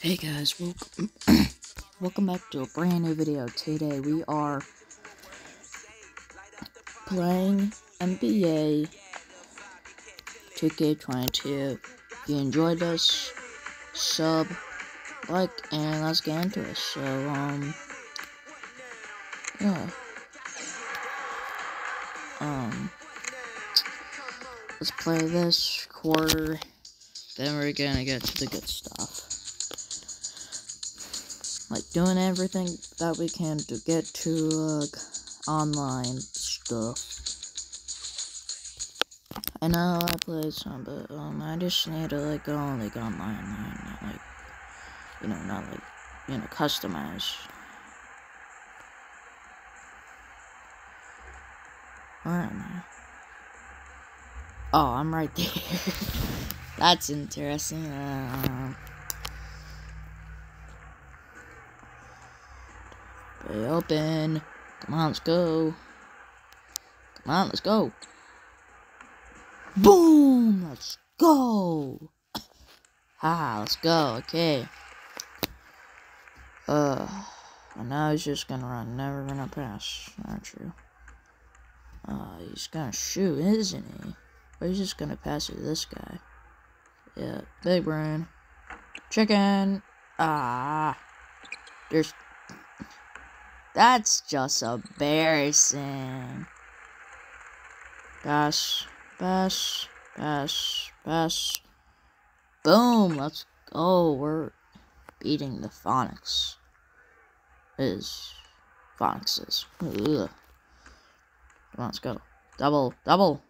Hey guys, welcome, welcome back to a brand new video. Today we are playing NBA 2K22. If you enjoyed this, sub, like, and let's get into it. So, um, yeah. Um, let's play this quarter, then we're gonna get to the good stuff like doing everything that we can to get to like online stuff. I know I played some, but um, I just need to like go on like online, not like you know, not like you know, customize. Where am I? Oh, I'm right there. That's interesting. Uh, Open. Come on, let's go. Come on, let's go. Boom! Let's go! Ah, let's go. Okay. Uh, and now he's just gonna run. Never gonna pass. Not true. Uh, he's gonna shoot, isn't he? Or he's just gonna pass it to this guy. Yeah, big brain. Chicken! Ah. There's that's just embarrassing. Bash, bash, bash, bash. Boom, let's go. We're beating the Phoenix. Is Phoenix let's go. Double, double.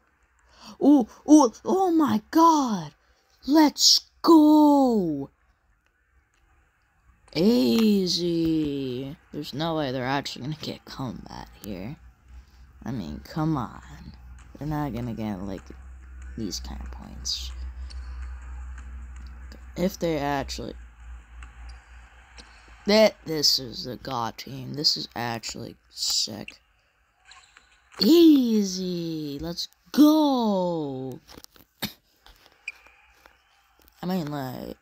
Ooh, ooh, oh my god. Let's go. Easy. There's no way they're actually gonna get combat here. I mean, come on. They're not gonna get, like, these kind of points. If they actually... That this is the god team. This is actually sick. Easy. Let's go. I mean, like...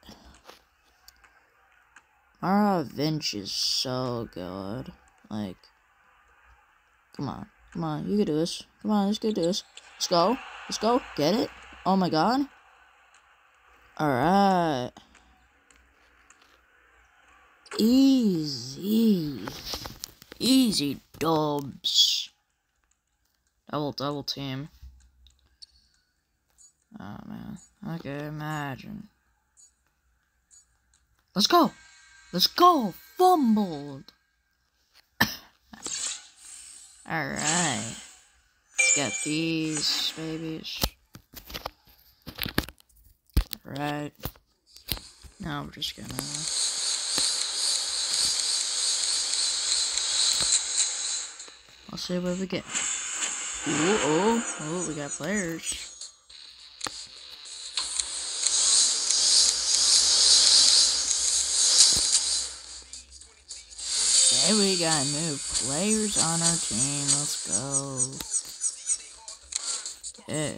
Mara Vinch is so good. Like, come on. Come on, you can do this. Come on, let's go do this. Let's go. Let's go. Get it? Oh my god. Alright. Easy. Easy dubs. Double, double team. Oh man. Can imagine. Let's go. Let's go! Fumbled! Alright. Let's get these babies. Alright. Now we're just gonna... Let's see what we get. Ooh, oh, oh, we got players. Hey, we got new players on our team. Let's go. Yeah,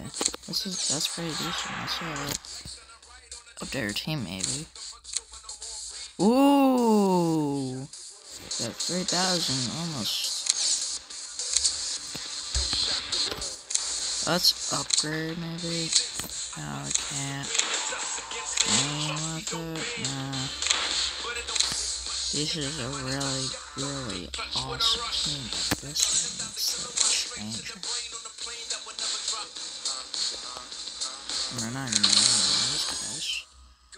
this is that's pretty decent. Let's up their team maybe. Ooh, got three thousand almost. Let's upgrade maybe. No, we can't. It. Nah. This is a really, really awesome but this one looks like stranger. We're not know these guys.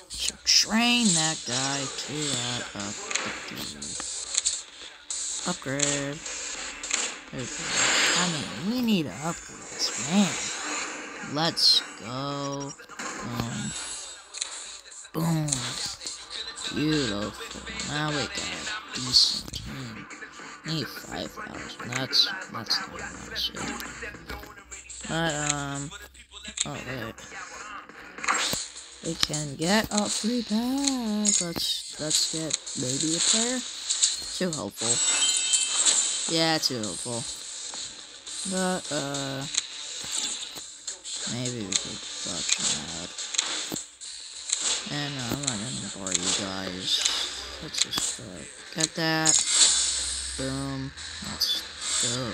So train that guy to that uh, upgrade. I mean, we need to upgrade this man. Let's go. Boom. Boom. Beautiful. Now we got a decent team. Need 5,000. That's, that's not much. But, um, oh, wait. We can get a free pack. Let's, let's get maybe a player. Too helpful. Yeah, too helpful. But, uh, maybe we could watch that. And uh, I'm not gonna bore you guys. Let's just uh, get that. Boom. Let's go.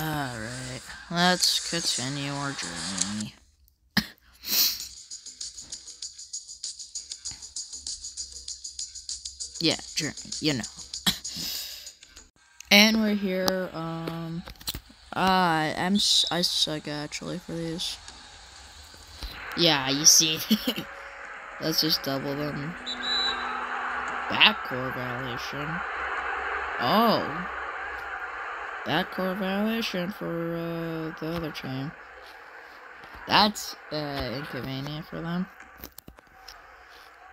Alright, let's continue our journey. yeah, journey, you know. and we're here, um, uh, I'm, I suck actually for these. Yeah, you see. Let's just double them. Backcourt violation. Oh. Backcourt violation for uh, the other team. That's uh, inconvenient for them.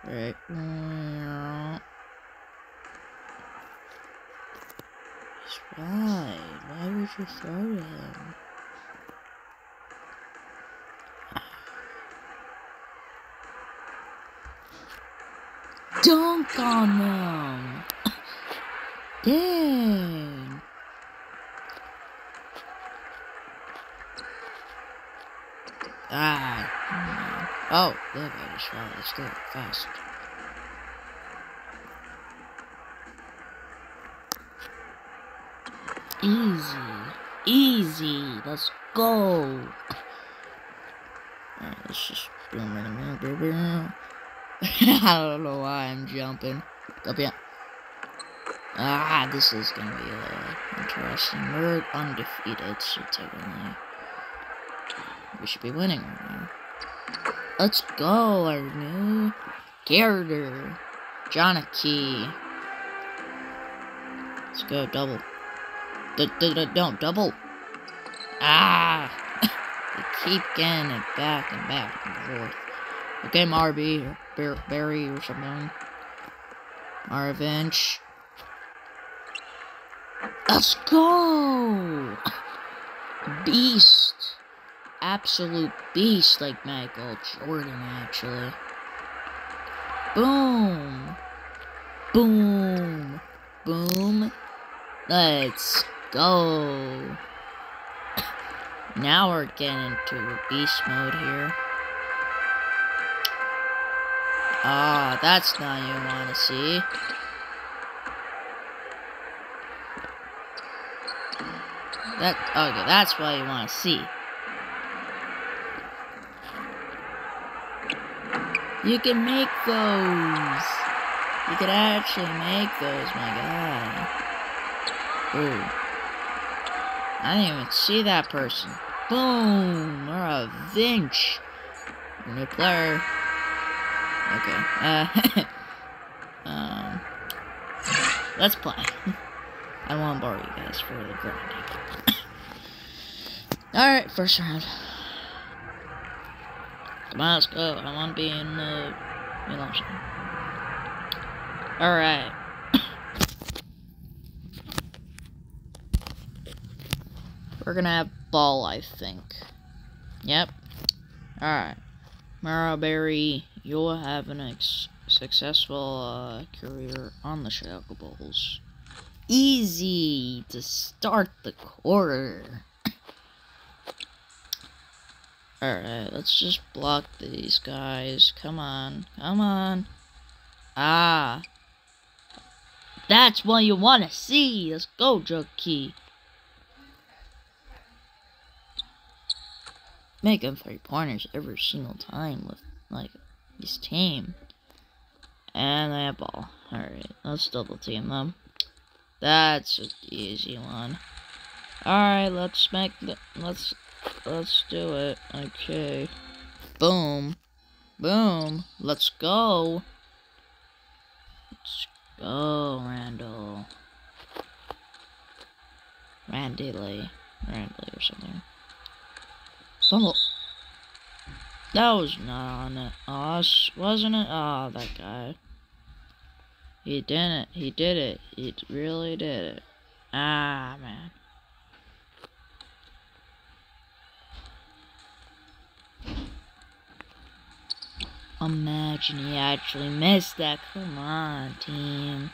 Right. Why? Why would you throw him? Dunk on them! Dang! Ah. Oh, look, I just shot. Let's it fast. Easy. Easy. Let's go. Alright, let's just boom, boom, boom, boom. I don't know why I'm jumping. Up here. Ah, this is gonna be uh, interesting. We're undefeated, so technically we should be winning right now. Let's go, our new character, Jonaki. Let's go, double. D -d -d don't double. Ah, they keep getting it back and back and forth. Okay, Marby or Barry or something. Marvinch. Let's go! Beast. Absolute beast like Michael Jordan, actually. Boom. Boom. Boom. Let's go. Now we're getting into beast mode here. Ah, that's not you want to see. That, okay, that's what you want to see. You can make those. You can actually make those, my god. Ooh. I didn't even see that person. Boom! Or a Vinch. New player. Okay. Uh, um, let's play. I won't bore you guys for the grinding. Alright, first round. Come on, let's go. I want to be in the middle Alright. We're gonna have ball, I think. Yep. Alright. Marbury, you'll have a successful uh, career on the Chicago Bulls. Easy to start the quarter. Alright, let's just block these guys. Come on. Come on. Ah. That's what you want to see. Let's go, Key. Making three pointers every single time with like his team. And have ball. Alright, let's double team them. That's an easy one. Alright, let's make the let's let's do it. Okay. Boom. Boom. Let's go. Let's go, Randall. Randy Lee. Randy or something. Fumble. That was not on us, wasn't it? Oh, that guy. He didn't. He did it. He really did it. Ah, man. Imagine he actually missed that. Come on, team.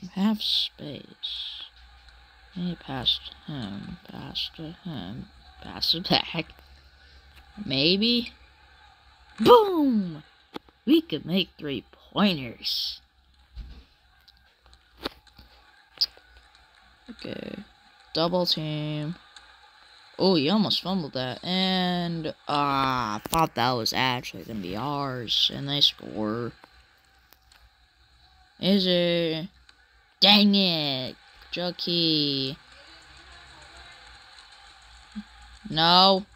You have space. He passed him, passed him, pass it back. Maybe? Boom! We could make three pointers. Okay. Double team. Oh, he almost fumbled that. And, ah, uh, I thought that was actually going to be ours. And they score. Is it? Dang it. Jockey. No.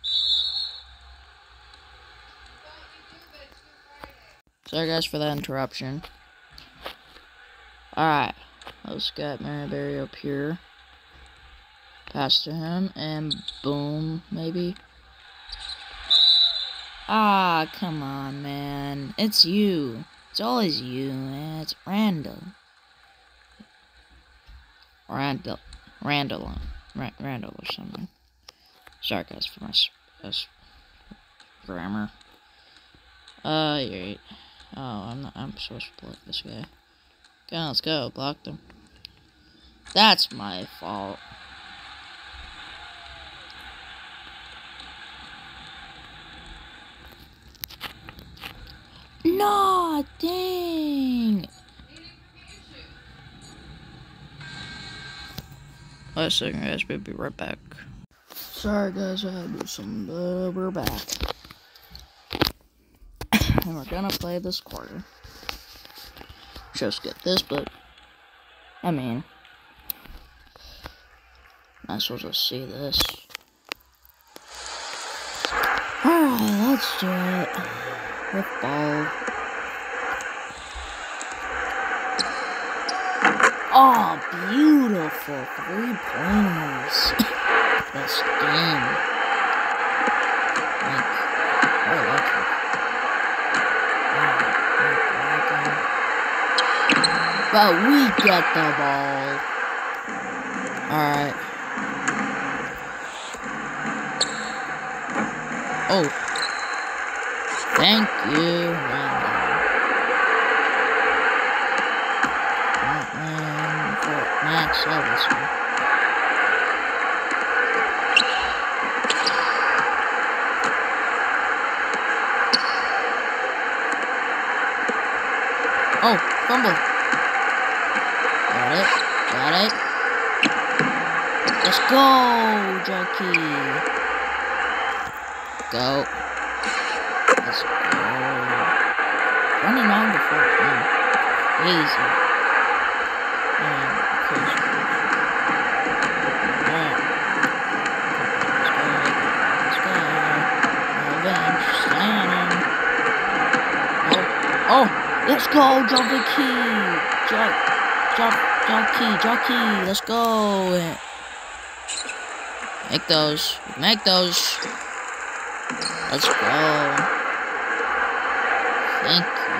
Sorry guys for that interruption. Alright. Let's get Maryberry up here. Pass to him, and boom, maybe. Ah, come on, man. It's you. It's always you, man. It's Randall. Randall. Randall. Randall or something. Sorry, guys, for my uh, grammar. Uh, you're right. Oh, I'm not, I'm supposed to block this guy. Okay, let's go. Block them. That's my fault. No, dang. A second, guys. We'll be right back. Sorry, guys. I had to do some, but we're back. and we're gonna play this quarter. Just get this, but I mean, might as well just see this. Alright, let's do it with ball. Oh, beautiful three pointers. Best game. Like, oh, lucky. But we get the ball. Alright. Oh. Thank you, Randall. for Max Ellison. Oh, fumble. Got it. Got it. Let's go, Jockey. Go. Let's go. Running on the line. Easy. And crazy. Alright. Let's go. Revenge. Standing. Oh. Oh. Let's go, Jockey. Jock. Jock. Jockey. Jockey. Let's go. Make those. Make those. Let's go. Thank you.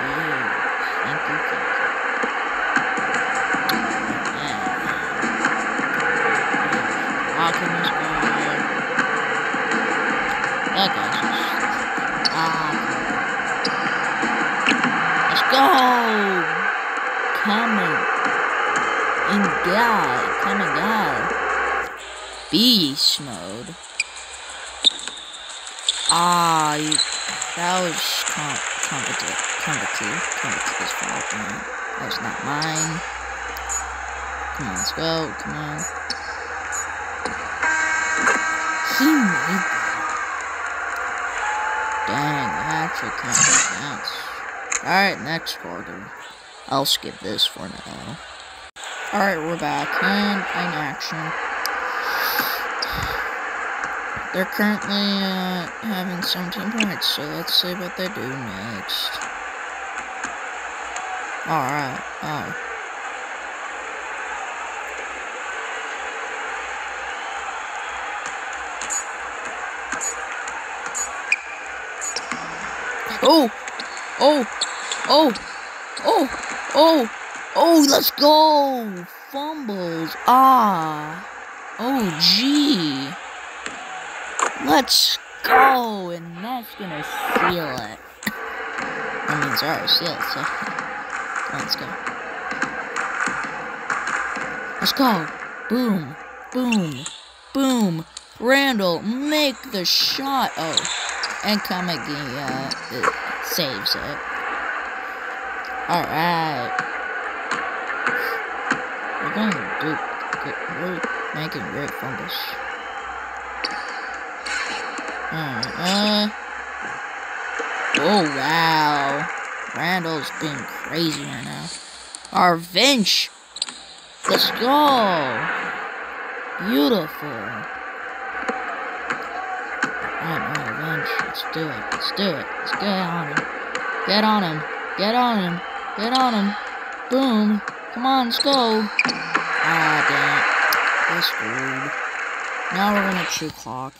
Thank you, thank you. Yeah. Blocking this In God. Coming God. Beast mode. Ah, you, that was. Convicted fault. No, that was not mine. Come on, let's go. Come on. He made that. Dang, that actually kind of counts. Alright, next quarter. I'll skip this for now. Alright, we're back and in action. They're currently uh, having 17 points, so let's see what they do next. Alright, oh. Oh! Oh! Oh! Oh! Oh! Oh, let's go! Fumbles. Ah. Oh, gee. Let's go! And that's gonna seal it. That means alright, seal it, so. Let's go. Let's go! Boom! Boom! Boom! Randall, make the shot! Oh. And Kamagi, uh, Saves it. Alright. We're going to do good. We're making great fumbles. Alright, uh. Oh, wow. Randall's being crazy right now. Our Vince! Let's go! Beautiful. Alright, alright, Vince. Let's do it. Let's do it. Let's get on him. Get on him. Get on him. Get on him. Boom. Come on, let's go. Ah, damn. We're screwed. Now we're gonna chew clock.